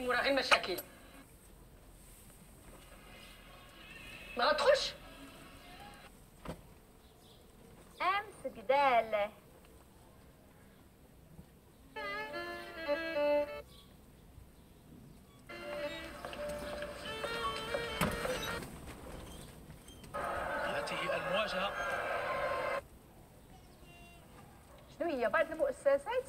موراها غير مشاكل ما غتخش أمس داله هذه المواجهة. شنو هي بعض المؤسسات؟